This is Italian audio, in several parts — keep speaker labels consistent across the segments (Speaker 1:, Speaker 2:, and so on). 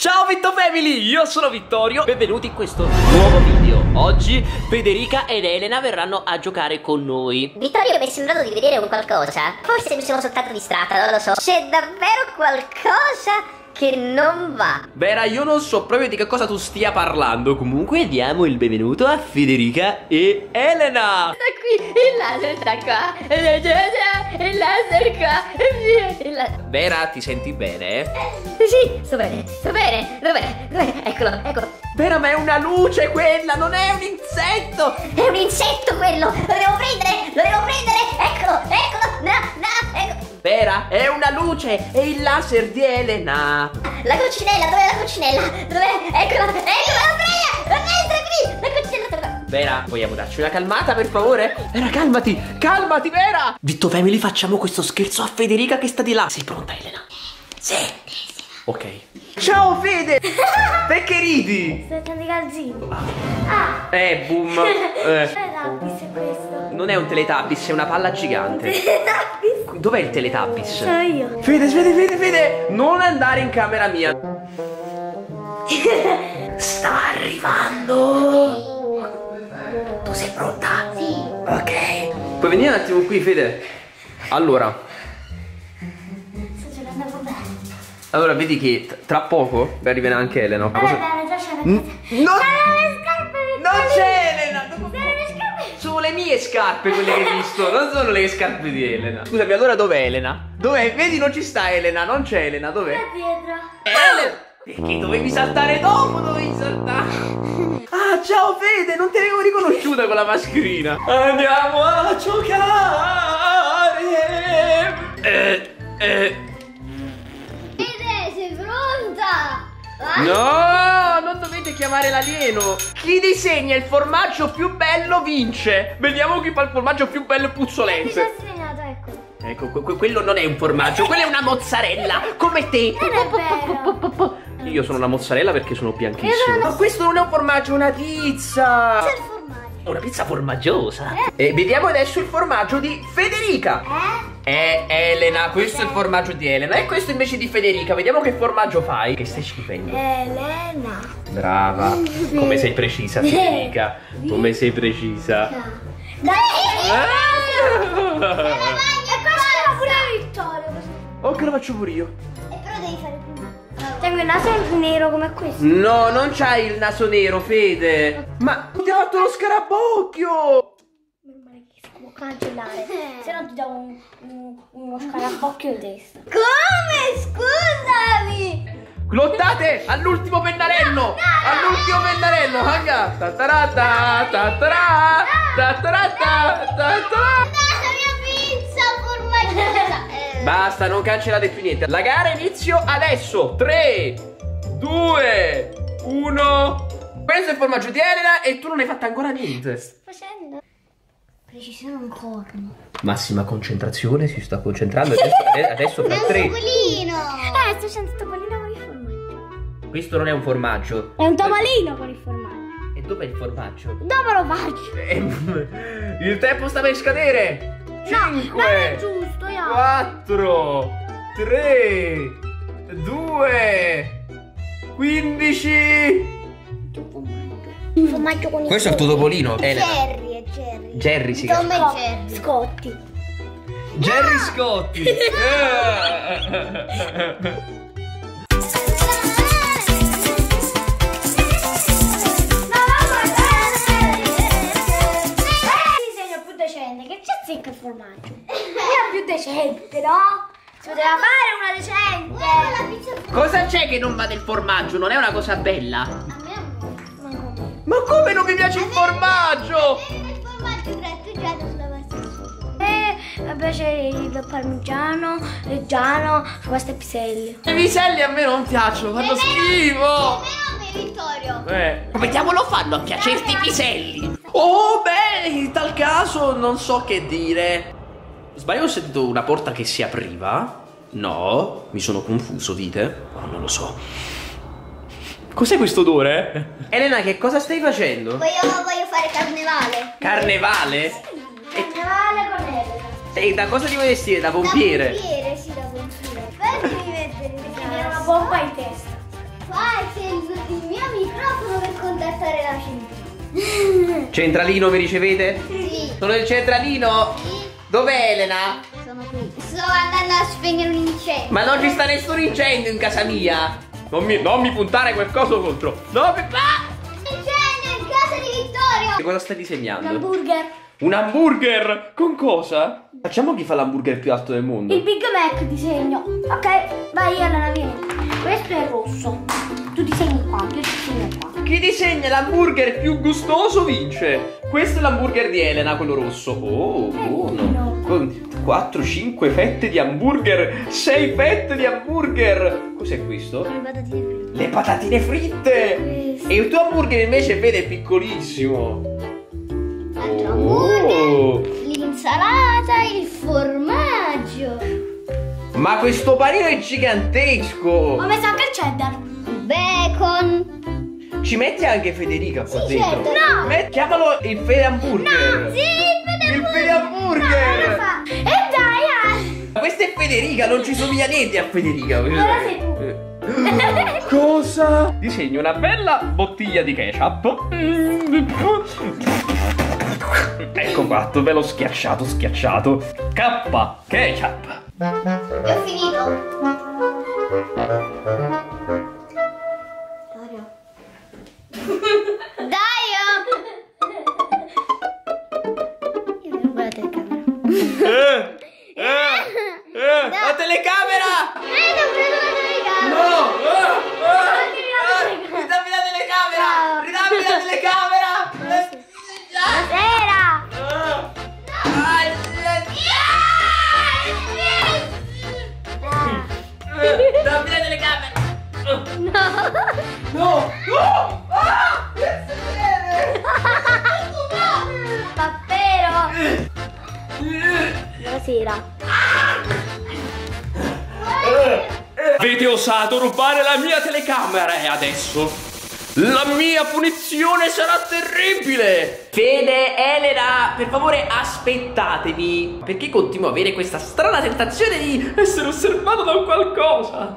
Speaker 1: Ciao Vitto Family, io sono Vittorio, benvenuti in questo nuovo video. Oggi Federica ed Elena verranno a giocare con noi.
Speaker 2: Vittorio mi è sembrato di vedere un qualcosa. Forse mi sono soltanto distratta, non lo so. C'è davvero qualcosa che non va.
Speaker 1: Vera, io non so proprio di che cosa tu stia parlando. Comunque diamo il benvenuto a Federica e Elena.
Speaker 2: Da qui, il laser qua, il laser qua, il laser...
Speaker 1: Vera, ti senti bene?
Speaker 2: Eh, sì, sto bene, sto bene, dov'è? Dov'è? Eccolo, eccolo.
Speaker 1: Vera, ma è una luce quella, non è un insetto.
Speaker 2: È un insetto quello, lo devo prendere, lo devo prendere, eccolo, eccolo, no, no, eccolo.
Speaker 1: Vera, è una luce, è il laser di Elena.
Speaker 2: La coccinella, dov'è la coccinella? Dov'è? Eccola, eccola, la freia, la qui, la coccinella.
Speaker 1: Vera, vogliamo darci una calmata per favore? Vera, calmati, calmati, Vera. Vitto Family, facciamo questo scherzo a Federica che sta di là. Sei pronta, Elena?
Speaker 2: Sì.
Speaker 1: Ok. Ciao, Fede. Perché ridi?
Speaker 3: Sto mettendo i calzini.
Speaker 1: Ah. Eh, boom. Eh.
Speaker 3: Teletubbies è questo.
Speaker 1: Non è un Teletubbies, è una palla gigante.
Speaker 3: Teletubbies.
Speaker 1: Dov'è il Teletubbies?
Speaker 3: Sono io.
Speaker 1: Fede, Fede, Fede, Fede, non andare in camera mia. Sta arrivando. Tu sei pronta?
Speaker 2: Sì.
Speaker 1: Ok. Puoi venire un attimo qui, Fede? Allora,
Speaker 3: Sto giocando a bene.
Speaker 1: allora vedi che tra poco arriverà anche Elena.
Speaker 3: Vabbè,
Speaker 1: Cosa-
Speaker 3: bene, già c'è
Speaker 1: Non c'è Elena! dopo-
Speaker 3: Sono le
Speaker 1: mie scarpe quelle che hai visto, non sono le scarpe di Elena. Scusami, allora dov'è Elena? Dov'è? Vedi, non ci sta Elena, non c'è Elena, dov'è?
Speaker 3: Là dietro.
Speaker 1: Elena! Perché dovevi saltare dopo, dovevi saltare. Ah, ciao Fede, non ti avevo riconosciuta con la mascherina. Andiamo a giocare. Eh, eh.
Speaker 3: Fede, sei pronta?
Speaker 1: No, non dovete chiamare l'alieno. Chi disegna il formaggio più bello vince. Vediamo chi fa il formaggio più bello e
Speaker 3: Mi
Speaker 1: puzzolente.
Speaker 3: sono segnato, eccolo.
Speaker 1: Ecco, que- que- quello non è un formaggio, quella è una mozzarella, come te.
Speaker 3: Non è vero.
Speaker 1: Io sono una mozzarella perché sono bianchissimo. Ma questo non è un formaggio, è una pizza.
Speaker 3: C'è il formaggio.
Speaker 1: È una pizza formaggiosa. E vediamo adesso il formaggio di Federica.
Speaker 3: Eh?
Speaker 1: È Elena, questo è il formaggio di Elena. E questo invece di Federica. Vediamo che formaggio fai. Che stai scrivendo?
Speaker 3: Elena.
Speaker 1: Brava. Come sei precisa, Federica. Come sei precisa.
Speaker 3: Dai!
Speaker 1: Ah!
Speaker 3: E questa era pure Vittorio.
Speaker 1: Oh, che lo faccio pure io.
Speaker 3: Tengo il naso nero come questo.
Speaker 1: No, non c'hai il naso nero, Fede. Ma ti ha fatto lo scarabocchio.
Speaker 3: Può cancellare. Se no ti do un, un- uno scarabocchio in testa.
Speaker 2: Come? Scusami!
Speaker 1: Lottate all'ultimo pennarello! All'ultimo pennarello! Hanga! Tatarata! Tatarà! Tatarata! Tatarà! Basta, non cancellate più niente. La gara inizio adesso. 3, 2, 1. Questo è il formaggio di Elena e tu non hai fatto ancora niente.
Speaker 3: facendo? Precisione un corno.
Speaker 1: Massima concentrazione, si sta concentrando. Adesso, adesso fra 3.
Speaker 3: topolino. Eh, sto facendo il topolino con il formaggio.
Speaker 1: Questo non è un formaggio.
Speaker 3: È un topolino con il formaggio.
Speaker 1: E dov'è il formaggio?
Speaker 3: Dopo lo faccio.
Speaker 1: Eh, Il tempo sta per scadere.
Speaker 3: No, non è
Speaker 1: 5,
Speaker 3: giusto, io.
Speaker 1: 4, 3, 2, 15.
Speaker 3: Il formaggio con il
Speaker 1: Questo è il tuo topolino, Elena.
Speaker 3: Jerry, è Jerry.
Speaker 1: Jerry si chiama.
Speaker 3: E Jerry. Scotti.
Speaker 1: Jerry Scotti.
Speaker 3: decente, no? Si poteva fare una decente.
Speaker 1: Cosa c'è che non va del formaggio? Non è una cosa bella?
Speaker 3: A me non
Speaker 1: Ma come non mi piace il formaggio?
Speaker 3: il formaggio grattugiato sulla pasta Eh, vabbè c'è il parmigiano, reggiano, pasta e piselli.
Speaker 1: I piselli a me non piacciono, fanno schifo.
Speaker 3: Vittorio.
Speaker 1: Eh, come diavolo fanno a piacerti i piselli? Oh, beh, in tal caso non so che dire. Sbaglio, ho sentito una porta che si apriva? No, mi sono confuso, dite? Oh, non lo so. Cos'è questo odore? Elena, che cosa stai facendo?
Speaker 3: Voglio, voglio fare carnevale.
Speaker 1: Carnevale?
Speaker 3: Carnevale con Elena.
Speaker 1: E da cosa ti vuoi vestire? Da pompiere?
Speaker 3: Da pompiere, sì, da pompiere. Poi devi mettere una bomba in testa. Vai, anche il, il mio microfono per contattare la centrale.
Speaker 1: Centralino mi ricevete?
Speaker 3: Sì.
Speaker 1: Sono il centralino?
Speaker 3: Sì.
Speaker 1: Dov'è Elena?
Speaker 3: Sono qui. Sto andando a spegnere un incendio.
Speaker 1: Ma non ci sta nessun incendio in casa mia! Non mi, non mi puntare quel coso contro! No, mi... Ah!
Speaker 3: Incendio in casa di Vittorio!
Speaker 1: Cosa stai
Speaker 3: Un
Speaker 1: disegnando?
Speaker 3: hamburger.
Speaker 1: Un hamburger! Con cosa? Facciamo chi fa l'hamburger più alto del mondo.
Speaker 3: Il Big Mac disegno. Ok, vai Elena, vieni. Questo è rosso. Qua, io disegno qua.
Speaker 1: Chi disegna l'hamburger più gustoso vince. Questo è l'hamburger di Elena, quello rosso. Oh, buono. Con 4, 5 fette di hamburger. 6 fette di hamburger. Cos'è questo?
Speaker 3: Le patatine fritte.
Speaker 1: Le patatine fritte. E il tuo hamburger invece vede è piccolissimo.
Speaker 3: Altro
Speaker 1: Oh.
Speaker 3: L'insalata, il formaggio.
Speaker 1: Ma questo panino è gigantesco.
Speaker 3: Ho messo anche il cheddar. Bacon.
Speaker 1: Ci metti anche Federica qua
Speaker 3: Sì,
Speaker 1: dentro?
Speaker 3: certo. No.
Speaker 1: Met- chiamalo il Fede Hamburger.
Speaker 3: Sì, il
Speaker 1: Il Fede Hamburger.
Speaker 3: No. E dai, ah.
Speaker 1: Questa è Federica, non ci somiglia niente a Federica.
Speaker 3: Allora sei tu.
Speaker 1: Eh. Cosa? Disegno una bella bottiglia di ketchup. Ecco fatto, ve l'ho schiacciato, schiacciato. K, ketchup.
Speaker 3: Io ho finito. Buonasera.
Speaker 1: Avete osato rubare la mia telecamera e adesso la mia punizione sarà terribile! Fede, Elena, per favore aspettatemi, perché continuo a avere questa strana tentazione di essere osservato da qualcosa.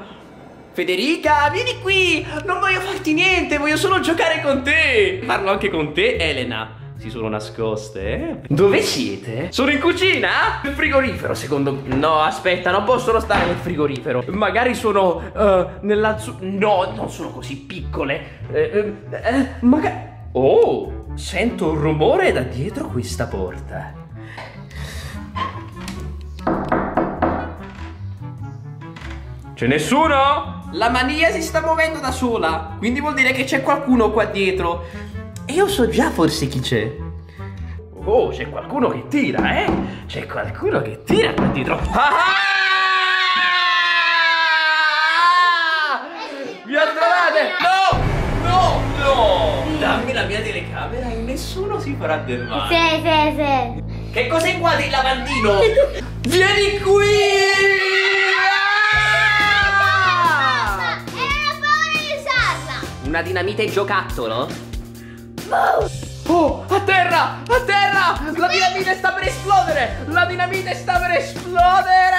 Speaker 1: Federica, vieni qui! Non voglio farti niente, voglio solo giocare con te! Parlo anche con te, Elena. Si sono nascoste? Dove siete? Sono in cucina? Nel frigorifero, secondo me. No, aspetta, non possono stare nel frigorifero. Magari sono eh, nella No, non sono così piccole. Eh, eh, eh, magari. Oh, sento un rumore da dietro questa porta. C'è nessuno? La mania si sta muovendo da sola, quindi vuol dire che c'è qualcuno qua dietro. Io so già forse chi c'è. Oh, c'è qualcuno che tira, eh? C'è qualcuno che tira qua dietro. Ah! Vi trovate? No! No! No! Dammi la mia telecamera e nessuno si farà del male.
Speaker 3: Sì, sì, sì.
Speaker 1: Che cos'è qua del lavandino? Vieni qui! Ah! Una dinamite giocattolo? Oh, a terra! A terra! La dinamite sta per esplodere! La dinamite sta per esplodere!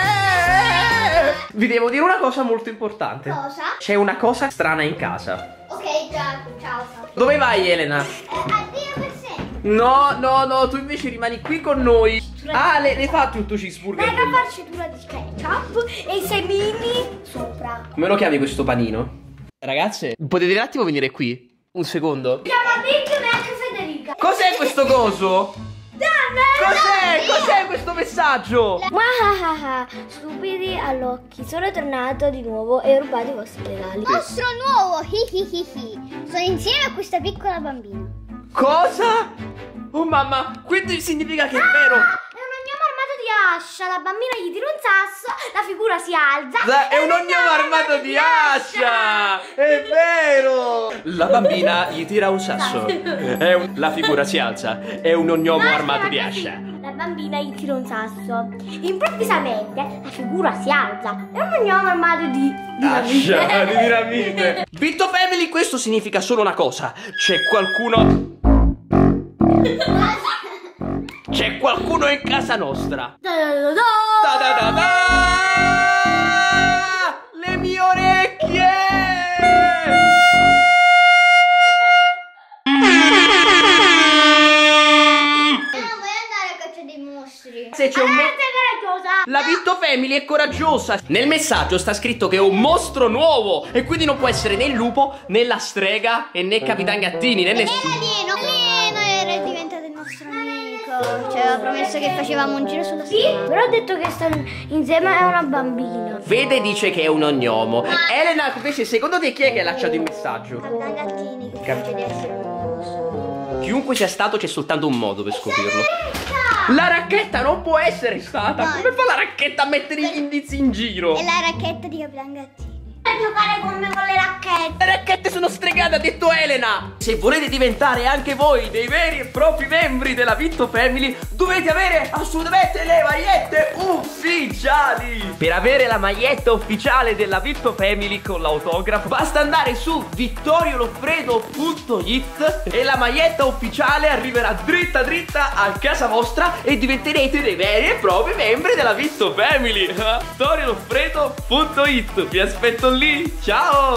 Speaker 1: Vi devo dire una cosa molto importante.
Speaker 3: Cosa?
Speaker 1: C'è una cosa strana in casa.
Speaker 3: Ok, già, ciao.
Speaker 1: Dove vai, Elena?
Speaker 3: Eh, addio per sempre.
Speaker 1: No, no, no, tu invece rimani qui con noi. Ah, le, le fa tutto cheeseburger.
Speaker 3: Mega farcitura di ketchup e i semini sopra.
Speaker 1: Come lo chiami questo panino? Ragazze, potete un attimo venire qui? Un secondo.
Speaker 3: Chiama Big Mac Federica.
Speaker 1: Cos'è questo coso? Cos'è? Cos'è questo messaggio?
Speaker 3: Wahahaha, stupidi all'occhi, sono tornato di nuovo e ho rubato i vostri regali. Mostro nuovo, hihihihi. Sono insieme a questa piccola bambina.
Speaker 1: Cosa? Oh mamma, quindi significa che è vero.
Speaker 3: È un ognomo armato di ascia, la bambina gli tira un sasso, la figura si alza.
Speaker 1: Za- È un ognomo armato di ascia! È vero! La bambina gli tira un sasso. Un- La figura si alza. È un ognomo
Speaker 3: No,
Speaker 1: armato di ascia.
Speaker 3: La bambina gli tira un sasso. Improvvisamente la figura si alza. È un ognomo armato di.
Speaker 1: Ascia di dinamite. Bitto Family, questo significa solo una cosa. C'è qualcuno. C'è qualcuno in casa nostra!
Speaker 3: da
Speaker 1: da da da! Le mie orecchie! Se c'è un mo- la Vitto Family è coraggiosa Nel messaggio sta scritto che è un mostro nuovo E quindi non può essere né il lupo, né la strega E né Capitan Gattini, né nessuno
Speaker 3: L'alieno, l'alieno era diventato il nostro amico. Ci aveva promesso che facevamo un giro sulla strada.
Speaker 4: Però ha detto che stanno insieme a una bambina.
Speaker 1: Fede dice che è un ognomo. Elena, invece, secondo te chi è che ha lasciato il messaggio?
Speaker 3: Capitan Gattini che
Speaker 1: Cap-
Speaker 3: di essere un mostro.
Speaker 1: Chiunque sia stato c'è soltanto un modo per scoprirlo. La racchetta non può essere stata.
Speaker 3: No.
Speaker 1: Come fa la racchetta a mettere gli indizi in giro?
Speaker 3: È la racchetta di Capitan Gattini. Giocare con me con le racchette.
Speaker 1: Le racchette sono stregate, ha detto Elena! Se volete diventare anche voi dei veri e propri membri della Vitto Family, dovete avere assolutamente le magliette ufficiali! Per avere la maglietta ufficiale della Vitto Family con l'autografo, basta andare su vittoriolofredo.it e la maglietta ufficiale arriverà dritta dritta a casa vostra e diventerete dei veri e propri membri della Vitto Family! vittoriolofredo.it Vi aspetto lì, ciao!